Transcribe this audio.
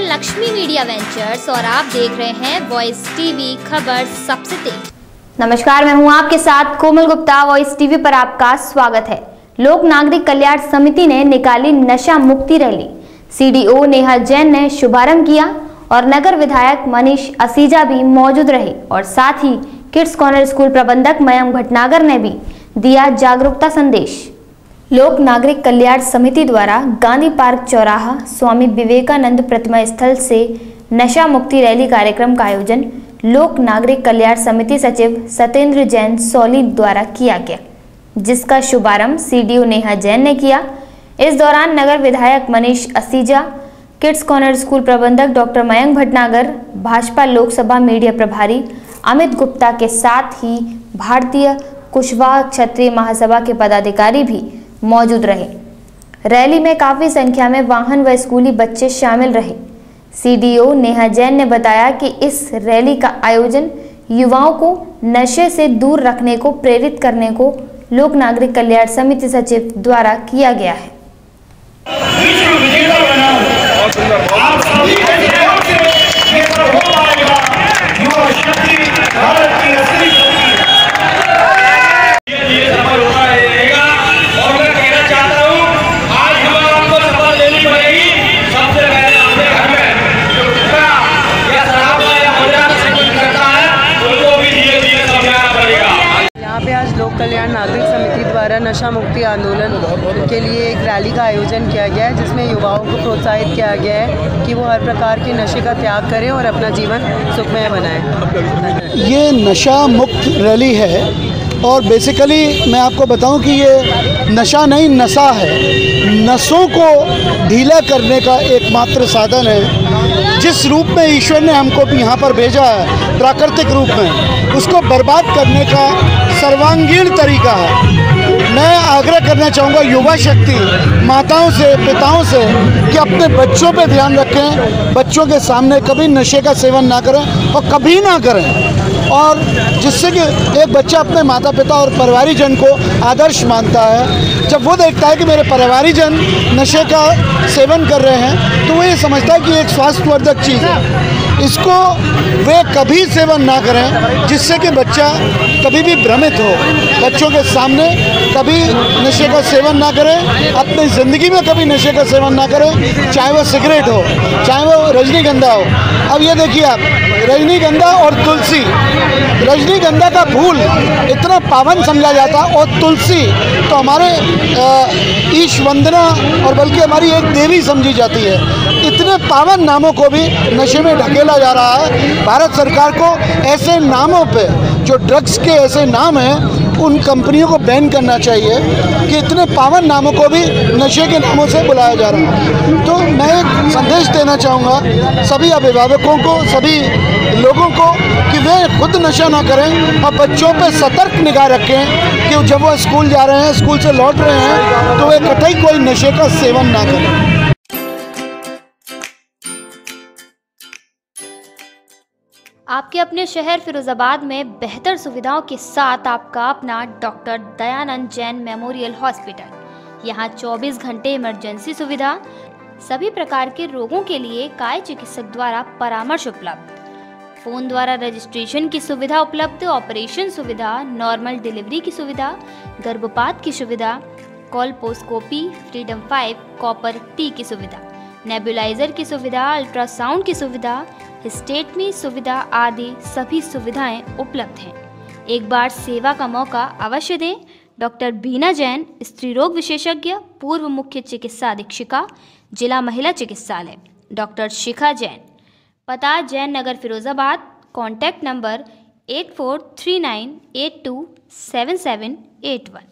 Lakshmi media ventures और आप देख रहे हैं वॉइस टीवी खबर सबसे तेज। नमस्कार, मैं हूँ आपके साथ कोमल गुप्ता वॉइस टीवी पर आपका स्वागत है। लोक नागरिक कल्याण समिति ने निकाली नशा मुक्ति रैली। सीडीओ नेहा जैन ने शुभारंभ किया और नगर विधायक मनीष असीजा भी मौजूद रहे और साथ ही किड्स कॉर्नर स्कूल प्रबंधक मयंक भटनागर ने भी दिया जागरूकता संदेश। लोक नागरिक कल्याण समिति द्वारा गांधी पार्क चौराहा स्वामी विवेकानंद प्रतिमा स्थल से नशा मुक्ति रैली कार्यक्रम का आयोजन लोक नागरिक कल्याण समिति सचिव सत्येंद्र जैन सौली द्वारा किया गया, जिसका शुभारंभ सीडीओ नेहा जैन ने किया। इस दौरान नगर विधायक Manish Asija, kids corner school प्रबंधक डॉक्टर मयंक भटनागर, भाजपा लोकसभा मीडिया प्रभारी अमित गुप्ता के साथ ही भारतीय कुशवाहा क्षत्रिय महासभा के पदाधिकारी भी मौजूद रहे। रैली में काफ़ी संख्या में वाहन व स्कूली बच्चे शामिल रहे। सीडीओ नेहा जैन ने बताया कि इस रैली का आयोजन युवाओं को नशे से दूर रखने को, प्रेरित करने को लोक नागरिक कल्याण समिति सचिव द्वारा किया गया है। कल्याण नागरिक समिति द्वारा नशा मुक्ति आंदोलन के लिए एक रैली का आयोजन किया गया है, जिसमें युवाओं को प्रोत्साहित किया गया है कि वो हर प्रकार के नशे का त्याग करें और अपना जीवन सुखमय बनाएँ। ये नशा मुक्त रैली है और बेसिकली मैं आपको बताऊँ कि ये नशा नहीं, नशा है। नसों को ढीला करने का एकमात्र साधन है जिस रूप में ईश्वर ने हमको भी यहाँ पर भेजा है, प्राकृतिक रूप में, उसको बर्बाद करने का सर्वांगीण तरीका है। मैं आग्रह करना चाहूँगा युवा शक्ति, माताओं से, पिताओं से, कि अपने बच्चों पे ध्यान रखें, बच्चों के सामने कभी नशे का सेवन ना करें और कभी ना करें। और जिससे कि एक बच्चा अपने माता पिता और परिवारीजन को आदर्श मानता है। जब वो देखता है कि मेरे परिवारीजन नशे का सेवन कर रहे हैं तो वो ये समझता है कि एक स्वास्थ्यवर्धक चीज़ है। इसको वे कभी सेवन ना करें, जिससे कि बच्चा कभी भी भ्रमित हो। बच्चों के सामने कभी नशे का सेवन ना करें, अपनी ज़िंदगी में कभी नशे का सेवन ना करें, चाहे वो सिगरेट हो, चाहे वो रजनीगंधा हो। अब ये देखिए आप रजनीगंधा और तुलसी। रजनीगंधा का फूल इतना पावन समझा जाता और तुलसी तो हमारे ईश वंदना और बल्कि हमारी एक देवी समझी जाती है। इतने पावन नामों को भी नशे में ढकेला जा रहा है। भारत सरकार को ऐसे नामों पे जो ड्रग्स के ऐसे नाम हैं, उन कंपनियों को बैन करना चाहिए कि इतने पावन नामों को भी नशे के नामों से बुलाया जा रहा है। तो मैं एक संदेश देना चाहूँगा सभी अभिभावकों को, सभी लोगों को कि वे खुद नशा ना करें और बच्चों पर सतर्क निगाह रखें कि जब वो स्कूल जा रहे हैं, स्कूल से लौट रहे हैं तो वे कतई कोई नशे का सेवन ना करें। आपके अपने शहर फिरोजाबाद में बेहतर सुविधाओं के साथ आपका अपना doctor Dayanand Jain memorial hospital. यहाँ 24 घंटे इमरजेंसी सुविधा, सभी प्रकार के रोगों के लिए काय चिकित्सक द्वारा परामर्श उपलब्ध। फ़ोन द्वारा रजिस्ट्रेशन की सुविधा उपलब्ध, ऑपरेशन सुविधा, नॉर्मल डिलीवरी की सुविधा, गर्भपात की सुविधा, colposcopy, freedom five, copper T की सुविधा, नेबुलाइजर की सुविधा, अल्ट्रासाउंड की सुविधा स्टेटमी सुविधा आदि सभी सुविधाएँ उपलब्ध हैं। एक बार सेवा का मौका अवश्य दें। डॉक्टर बीना जैन, स्त्री रोग विशेषज्ञ, पूर्व मुख्य चिकित्सा अधीक्षिका जिला महिला चिकित्सालय। डॉक्टर शिखा जैन, पता Jain Nagar Firozabad, contact number eight four three nine eight two seven seven eight one